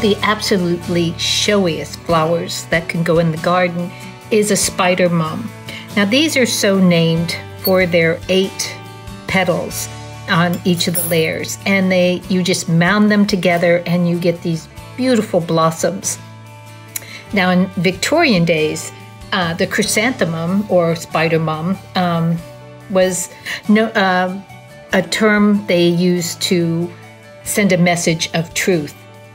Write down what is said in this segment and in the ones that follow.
the absolutely showiest flowers that can go in the garden is a spider mum. Now, these are so named for their eight petals on each of the layers, and they you just mound them together and you get these beautiful blossoms. Now, in Victorian days, uh, the chrysanthemum or spider mum um, was no, uh, a term they used to send a message of truth.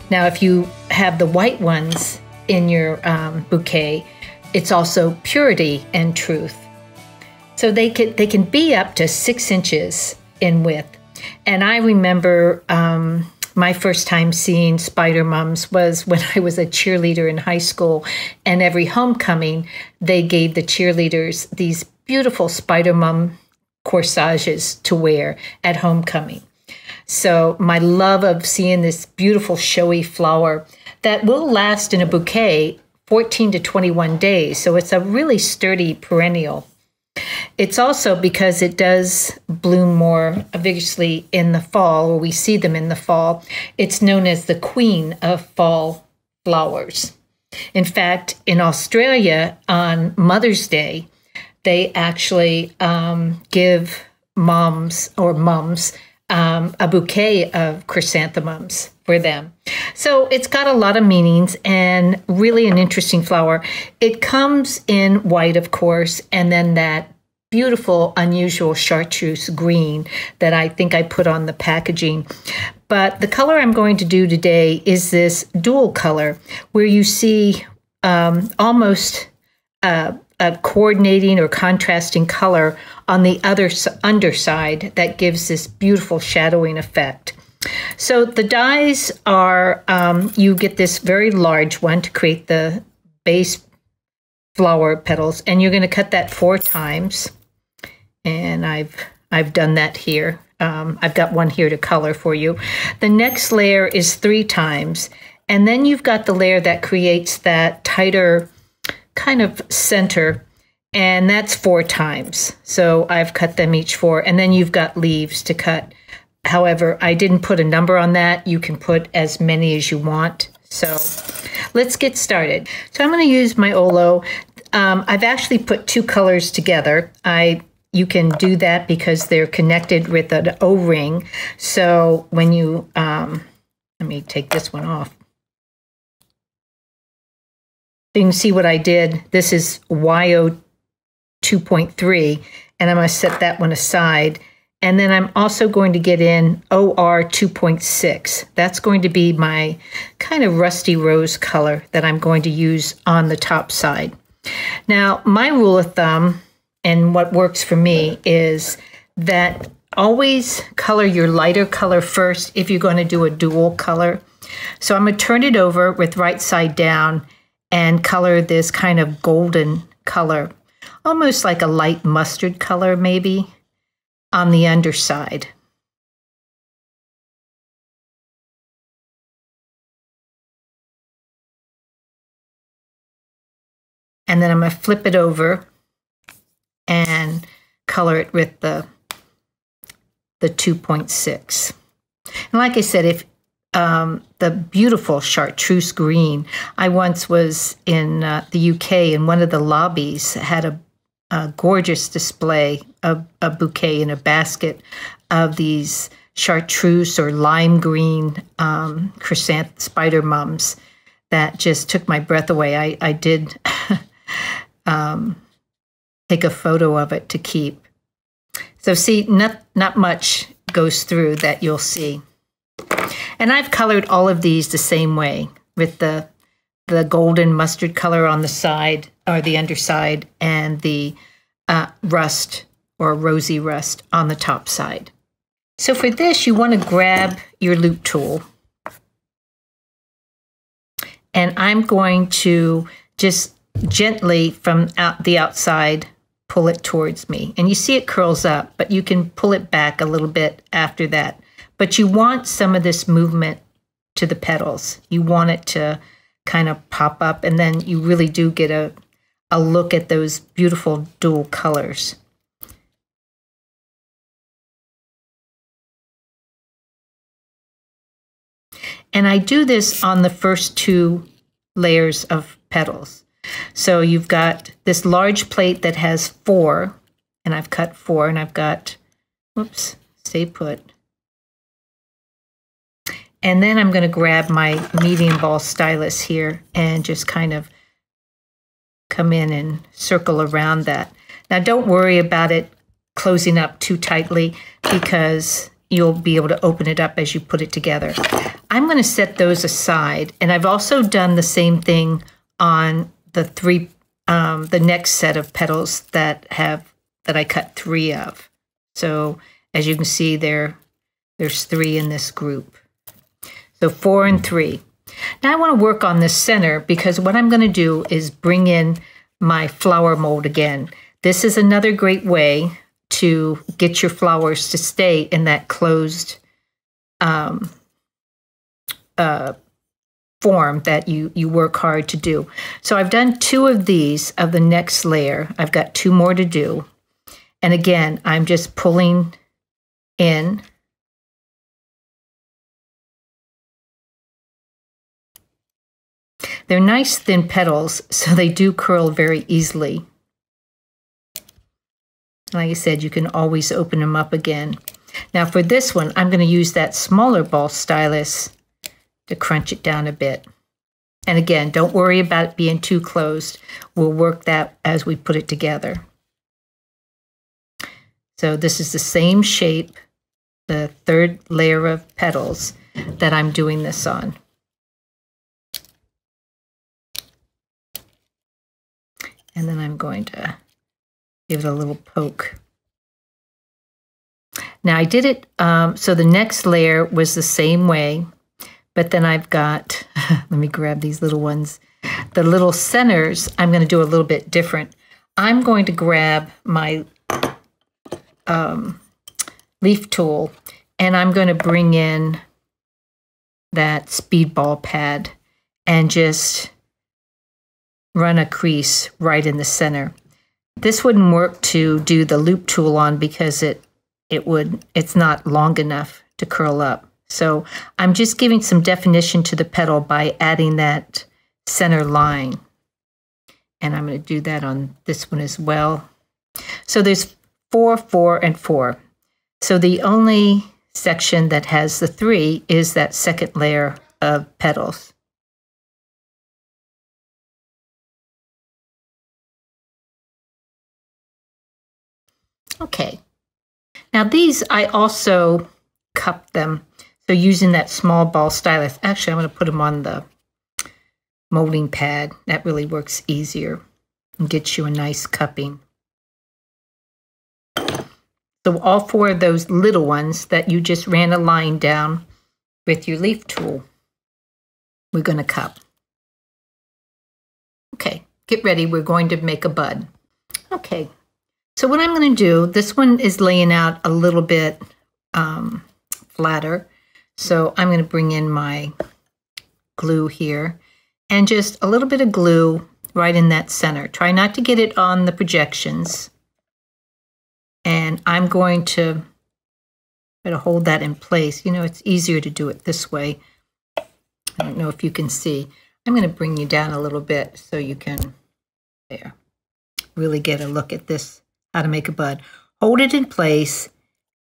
Now, if you have the white ones in your um, bouquet, it's also purity and truth. So they can they can be up to six inches in width. And I remember um, my first time seeing spider mums was when I was a cheerleader in high school, and every homecoming they gave the cheerleaders these beautiful spider mum corsages to wear at homecoming. So my love of seeing this beautiful showy flower that will last in a bouquet 14 to 21 days. So it's a really sturdy perennial. It's also because it does bloom more vigorously in the fall, or we see them in the fall. It's known as the queen of fall flowers. In fact, in Australia on Mother's Day, they actually um, give moms or mums um, a bouquet of chrysanthemums for them. So it's got a lot of meanings and really an interesting flower. It comes in white, of course, and then that beautiful, unusual chartreuse green that I think I put on the packaging. But the color I'm going to do today is this dual color where you see um, almost uh, a coordinating or contrasting color on the other underside that gives this beautiful shadowing effect. So the dies are, um, you get this very large one to create the base flower petals, and you're going to cut that four times. And I've I've done that here. Um, I've got one here to color for you. The next layer is three times, and then you've got the layer that creates that tighter kind of center and that's four times. So I've cut them each four, and then you've got leaves to cut. However, I didn't put a number on that. You can put as many as you want. So let's get started. So I'm going to use my Olo. Um, I've actually put two colors together. I you can do that because they're connected with an O-ring. So when you, um, let me take this one off. You can see what I did. This is YO 2.3, and I'm going to set that one aside. And then I'm also going to get in OR 2.6. That's going to be my kind of rusty rose color that I'm going to use on the top side. Now, my rule of thumb and what works for me is that always color your lighter color first if you're going to do a dual color. So I'm going to turn it over with right side down and color this kind of golden color almost like a light mustard color, maybe, on the underside. And then I'm going to flip it over and color it with the the 2.6. And like I said, if um, the beautiful chartreuse green, I once was in uh, the UK and one of the lobbies had a a gorgeous display, a, a bouquet in a basket of these chartreuse or lime green um, spider mums that just took my breath away. I, I did um, take a photo of it to keep. So see, not, not much goes through that you'll see. And I've colored all of these the same way with the the golden mustard color on the side or the underside and the uh, rust or rosy rust on the top side. So for this, you want to grab your loop tool. And I'm going to just gently from out the outside pull it towards me. And you see it curls up, but you can pull it back a little bit after that. But you want some of this movement to the petals. You want it to kind of pop up, and then you really do get a, a look at those beautiful dual colors. And I do this on the first two layers of petals. So you've got this large plate that has four, and I've cut four, and I've got, whoops, stay put. And then I'm going to grab my medium ball stylus here and just kind of come in and circle around that. Now don't worry about it closing up too tightly because you'll be able to open it up as you put it together. I'm going to set those aside. And I've also done the same thing on the three, um, the next set of petals that have, that I cut three of. So as you can see there, there's three in this group. So four and three. Now I want to work on the center because what I'm going to do is bring in my flower mold again. This is another great way to get your flowers to stay in that closed um, uh, form that you, you work hard to do. So I've done two of these of the next layer. I've got two more to do. And again, I'm just pulling in They're nice thin petals, so they do curl very easily. Like I said, you can always open them up again. Now for this one, I'm going to use that smaller ball stylus to crunch it down a bit. And again, don't worry about it being too closed. We'll work that as we put it together. So this is the same shape, the third layer of petals that I'm doing this on. And then I'm going to give it a little poke. Now I did it, um, so the next layer was the same way, but then I've got, let me grab these little ones. The little centers, I'm going to do a little bit different. I'm going to grab my um, leaf tool and I'm going to bring in that speedball pad and just run a crease right in the center. This wouldn't work to do the loop tool on because it it would it's not long enough to curl up. So I'm just giving some definition to the petal by adding that center line. And I'm going to do that on this one as well. So there's four, four, and four. So the only section that has the three is that second layer of petals. Okay. Now these, I also cup them. So using that small ball stylus, actually I'm going to put them on the molding pad. That really works easier and gets you a nice cupping. So all four of those little ones that you just ran a line down with your leaf tool, we're going to cup. Okay, get ready. We're going to make a bud. Okay, so what I'm going to do, this one is laying out a little bit um, flatter. So I'm going to bring in my glue here and just a little bit of glue right in that center. Try not to get it on the projections. And I'm going to try to hold that in place. You know, it's easier to do it this way. I don't know if you can see. I'm going to bring you down a little bit so you can, there, really get a look at this how to make a bud. Hold it in place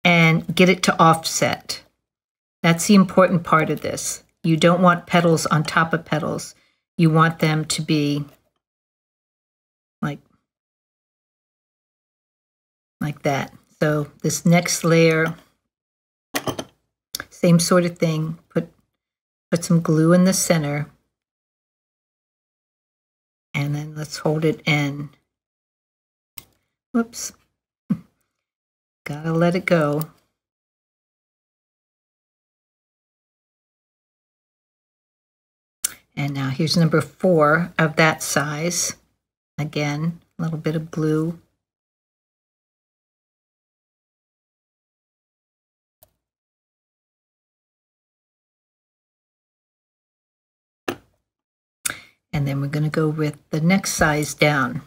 and get it to offset. That's the important part of this. You don't want petals on top of petals. You want them to be like, like that. So this next layer, same sort of thing. Put, put some glue in the center. And then let's hold it in Whoops. Gotta let it go. And now here's number four of that size. Again, a little bit of glue. And then we're going to go with the next size down.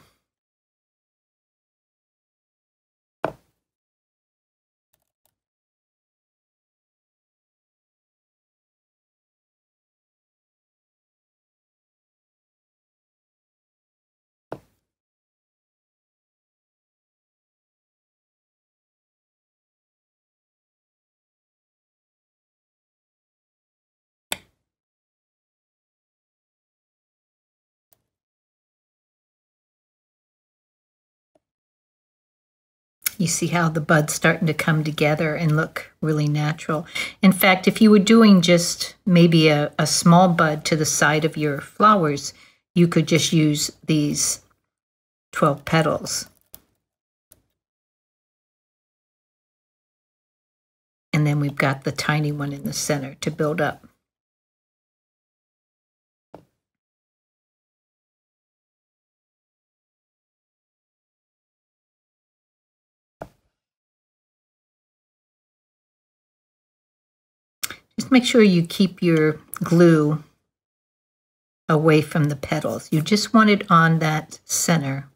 You see how the bud's starting to come together and look really natural. In fact, if you were doing just maybe a, a small bud to the side of your flowers, you could just use these 12 petals. And then we've got the tiny one in the center to build up. Make sure you keep your glue away from the petals. You just want it on that center.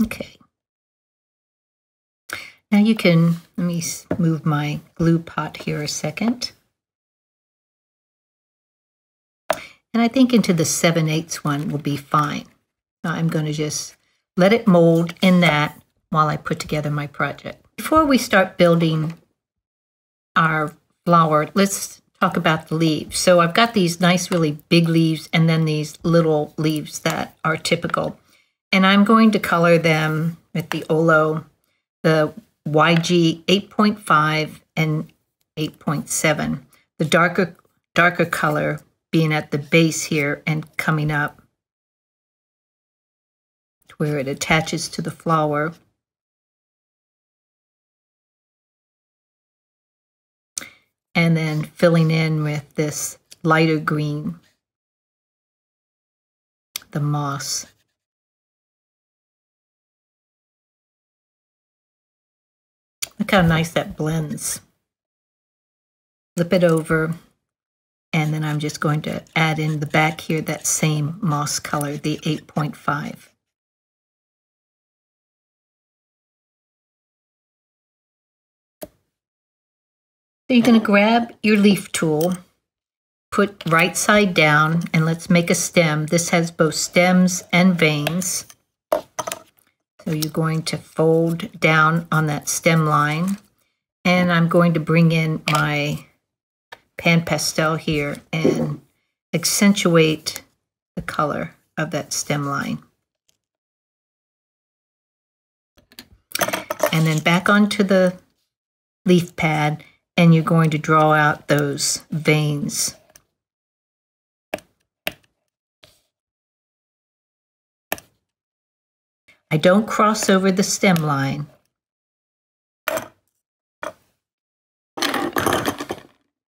Okay. Now you can, let me move my glue pot here a second. And I think into the 7 eighths one will be fine. I'm going to just let it mold in that while I put together my project. Before we start building our flower, let's talk about the leaves. So I've got these nice, really big leaves and then these little leaves that are typical and I'm going to color them with the Olo, the YG 8.5 and 8.7. The darker darker color being at the base here and coming up to where it attaches to the flower. And then filling in with this lighter green, the moss. Look how nice that blends. Flip it over, and then I'm just going to add in the back here that same moss color, the 8.5. So you're going to grab your leaf tool, put right side down, and let's make a stem. This has both stems and veins. So you're going to fold down on that stem line. And I'm going to bring in my pan pastel here and accentuate the color of that stem line. And then back onto the leaf pad and you're going to draw out those veins I don't cross over the stem line.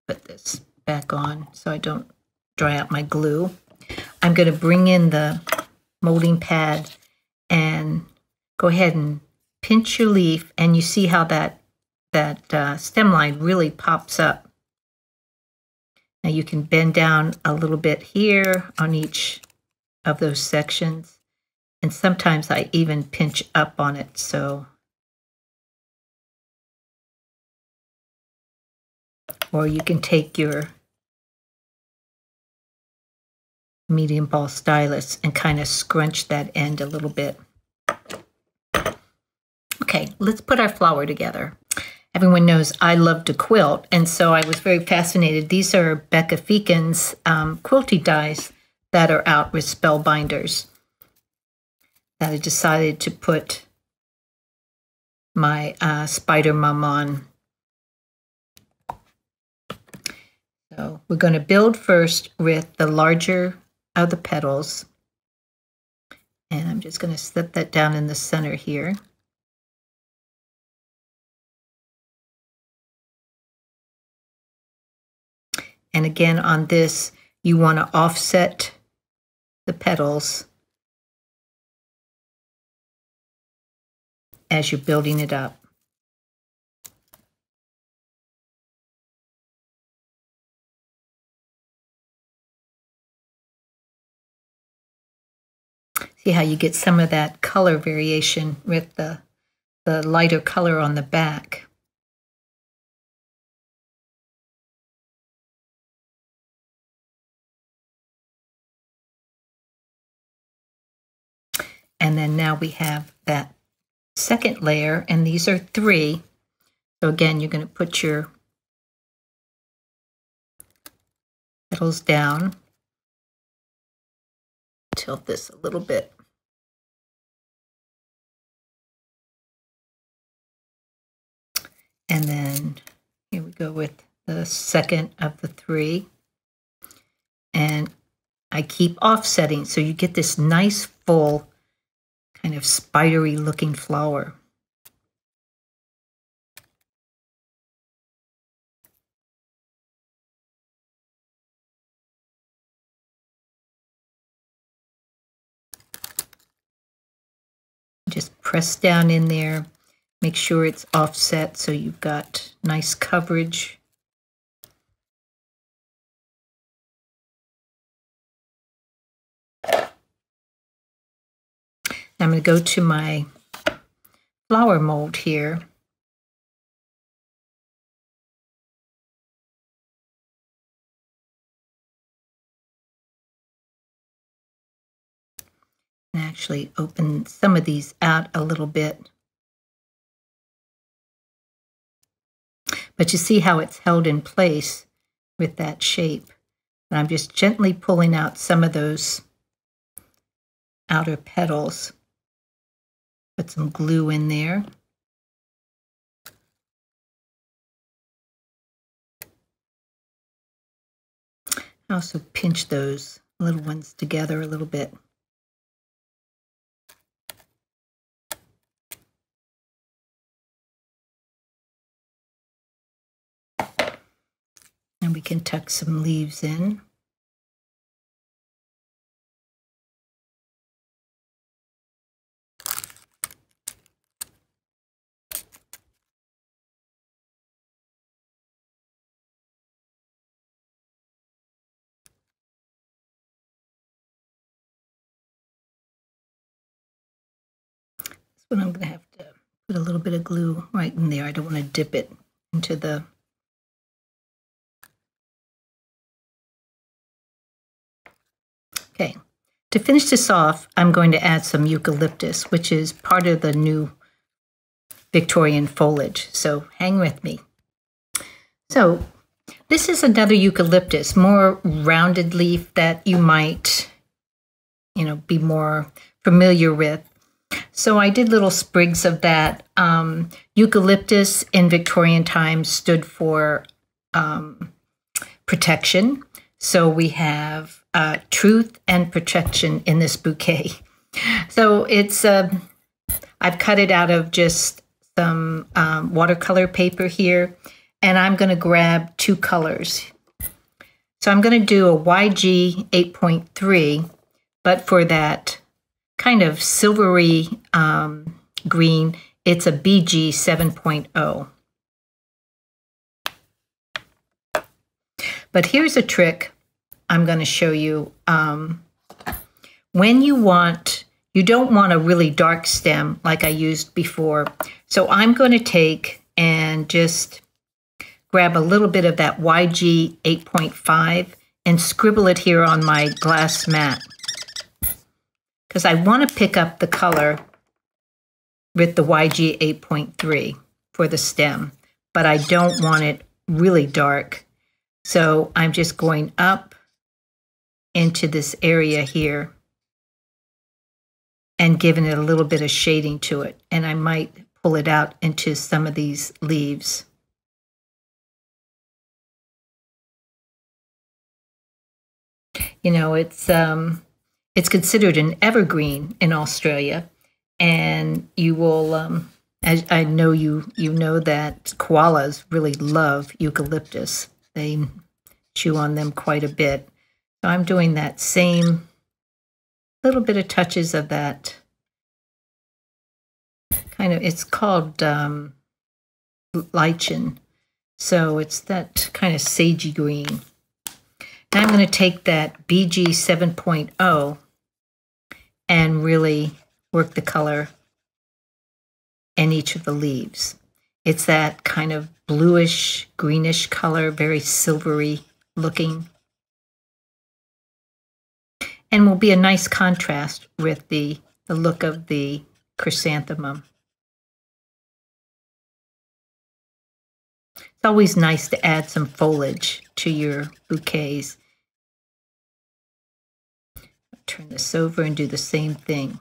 Put this back on so I don't dry out my glue. I'm going to bring in the molding pad and go ahead and pinch your leaf and you see how that that uh, stem line really pops up. Now you can bend down a little bit here on each of those sections. And sometimes I even pinch up on it so or you can take your medium ball stylus and kind of scrunch that end a little bit. Okay, let's put our flower together. Everyone knows I love to quilt, and so I was very fascinated. These are Becca Feeken's um, quilty dies that are out with Spellbinders that I decided to put my uh, spider mum on. So we're going to build first with the larger of the petals. And I'm just going to slip that down in the center here. And again, on this, you want to offset the petals as you're building it up. See how you get some of that color variation with the, the lighter color on the back. And then now we have that second layer, and these are three. So again, you're going to put your petals down. Tilt this a little bit. And then here we go with the second of the three. And I keep offsetting so you get this nice full kind of spidery looking flower. Just press down in there Make sure it's offset so you've got nice coverage. Going to go to my flower mold here. And actually open some of these out a little bit. But you see how it's held in place with that shape. And I'm just gently pulling out some of those outer petals. Put some glue in there. I also pinch those little ones together a little bit. And we can tuck some leaves in. This one I'm going to have to put a little bit of glue right in there. I don't want to dip it into the Okay, to finish this off, I'm going to add some eucalyptus, which is part of the new Victorian foliage. So hang with me. So this is another eucalyptus, more rounded leaf that you might, you know, be more familiar with. So I did little sprigs of that. Um, eucalyptus in Victorian times stood for um, protection. So we have uh, truth and protection in this bouquet. So it's, uh, I've cut it out of just some um, watercolor paper here, and I'm going to grab two colors. So I'm going to do a YG 8.3, but for that kind of silvery um, green, it's a BG 7.0. But here's a trick I'm going to show you. Um, when you want, you don't want a really dark stem like I used before. So I'm going to take and just grab a little bit of that YG 8.5 and scribble it here on my glass mat. Because I want to pick up the color with the YG 8.3 for the stem, but I don't want it really dark. So I'm just going up into this area here and giving it a little bit of shading to it. And I might pull it out into some of these leaves. You know, it's um, it's considered an evergreen in Australia, and you will, um, as I know you you know that koalas really love eucalyptus. They chew on them quite a bit. So I'm doing that same little bit of touches of that kind of, it's called um, lichen. So it's that kind of sagey green. Now I'm going to take that BG 7.0 and really work the color in each of the leaves. It's that kind of bluish, greenish color, very silvery looking and will be a nice contrast with the the look of the chrysanthemum. It's always nice to add some foliage to your bouquets. Turn this over and do the same thing.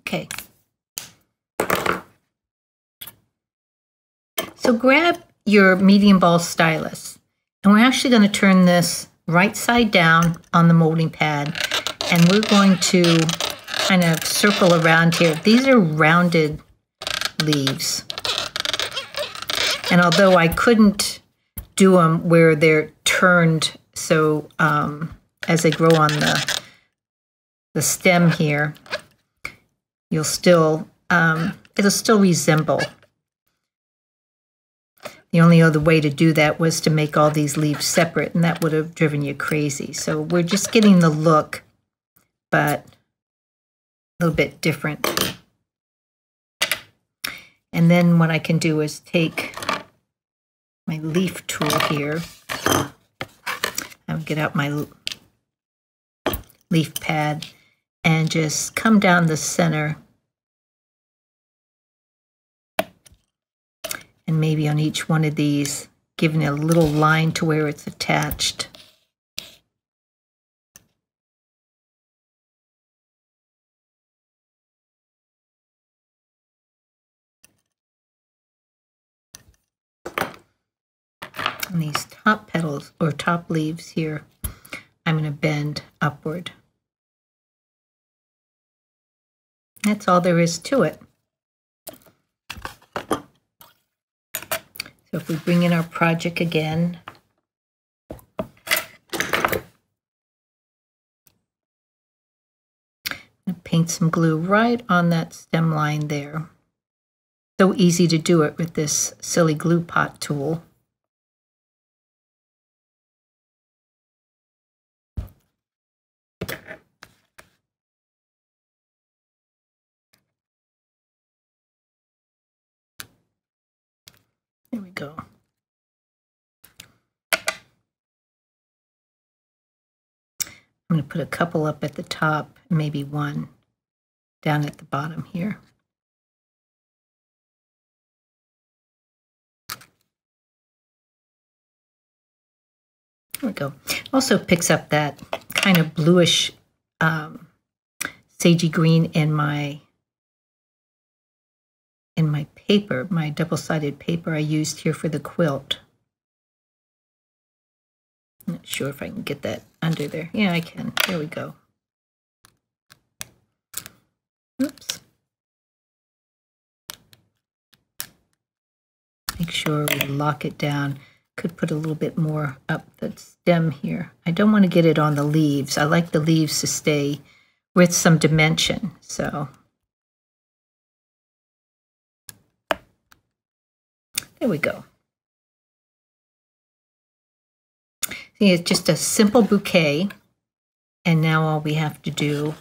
Okay. So grab your medium ball stylus, and we're actually going to turn this right side down on the molding pad, and we're going to kind of circle around here. These are rounded leaves. And although I couldn't do them where they're turned so um, as they grow on the, the stem here, you'll still, um, it'll still resemble. The only other way to do that was to make all these leaves separate, and that would have driven you crazy. So we're just getting the look, but a little bit different. And then what I can do is take my leaf tool here. I'll get out my leaf pad and just come down the center and maybe on each one of these giving a little line to where it's attached. And these top petals or top leaves here, I'm going to bend upward. That's all there is to it. If we bring in our project again, paint some glue right on that stem line there. So easy to do it with this silly glue pot tool. There we go. I'm going to put a couple up at the top, maybe one down at the bottom here. There we go. Also picks up that kind of bluish um, sagey green in my in my paper, my double-sided paper I used here for the quilt. Not sure if I can get that under there. Yeah, I can. There we go. Oops. Make sure we lock it down. Could put a little bit more up the stem here. I don't want to get it on the leaves. I like the leaves to stay with some dimension. So There we go. See, it's just a simple bouquet. And now all we have to do,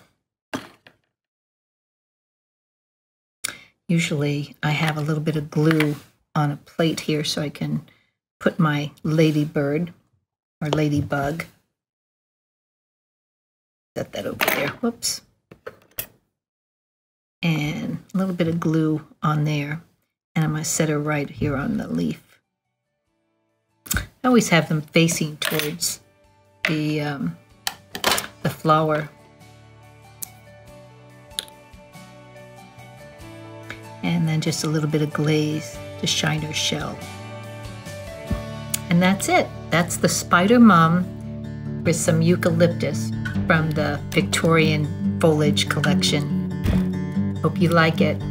usually I have a little bit of glue on a plate here so I can put my ladybird or ladybug. Set that over there. Whoops. And a little bit of glue on there and I'm going to set her right here on the leaf. I always have them facing towards the, um, the flower. And then just a little bit of glaze to shine her shell. And that's it. That's the Spider Mum with some eucalyptus from the Victorian Foliage Collection. Hope you like it.